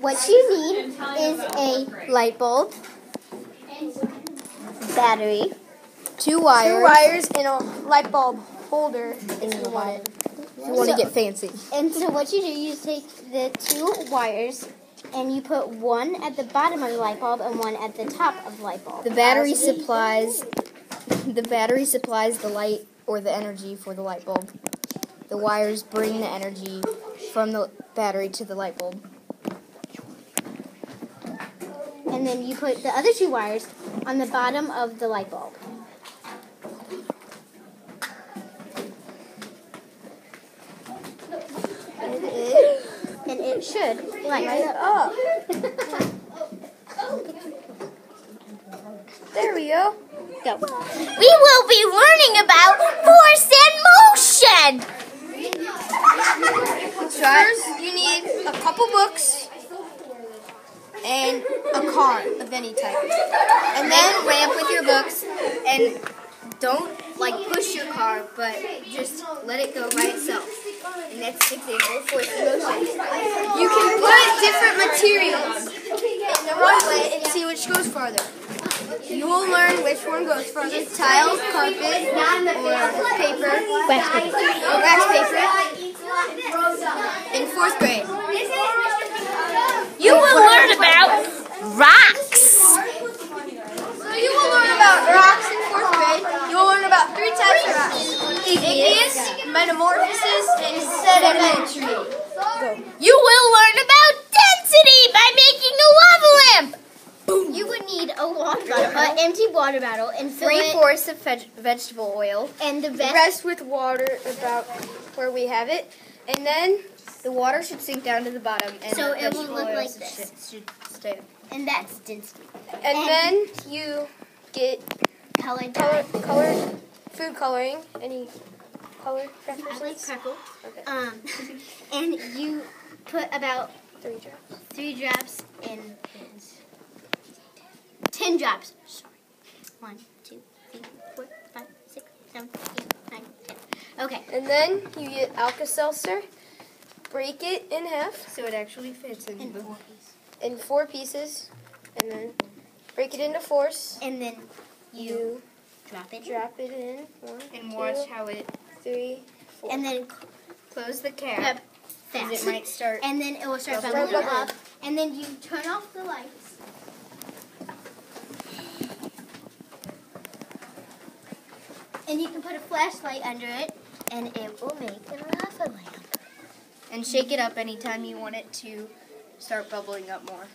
What you need is a light bulb, battery, Two wires. Two wires and a light bulb holder if you want it. If you want to So- get fancy. and so what you do, you take the two wires and you put one at the bottom of the light bulb and one at the top of the light bulb. The battery supplies the battery supplies the light or the energy for the light bulb. The wires bring the energy from the battery to the light bulb. And then you put the other two wires on the bottom of the light bulb. And it should light up. There we go. Go. We will be learning about force and First, you need a couple books and a car of any type. And then ramp with your books and don't like push your car, but just let it go by itself. And that's the example force. You can put different materials in one way and see which goes farther. You will learn which one goes farther. Tiles, carpet, or paper, Wax paper. or wax paper. In fourth grade. You will learn about rocks. So you will learn about rocks in fourth grade. You will learn about three types of rocks. Igneous, metamorphosis, and sedimentary. You will learn about density by making a lava lamp. You would need a water bottle, an empty water bottle, and fill three-fourths of veg- vegetable oil. And the The rest. with water about where we have it. And then The water should sink down to the bottom, and So it will look like should- this. Should stay. And that's density. and And- then you get Colored color, colored food coloring. Any color I like preferences? purple. Okay. Um, and you put about Three drops. three drops in his. Ten drops. Sorry. One, two, three, four, five, six, seven, eight, nine, ten. Okay. And then you get Alka-Seltzer. Break it in half So it actually fits in. And the- four pieces. in four pieces, and then break it into fours. And then you You drop it. drop it in. One, and two, watch how it three, four. And then close the cap, fast. because it might start. and then it will start Start bubbling bubbling. up. And then you turn off the lights. And you can put a flashlight under it, and it will make a lava lamp. and shake it up anytime you want it to start bubbling up more.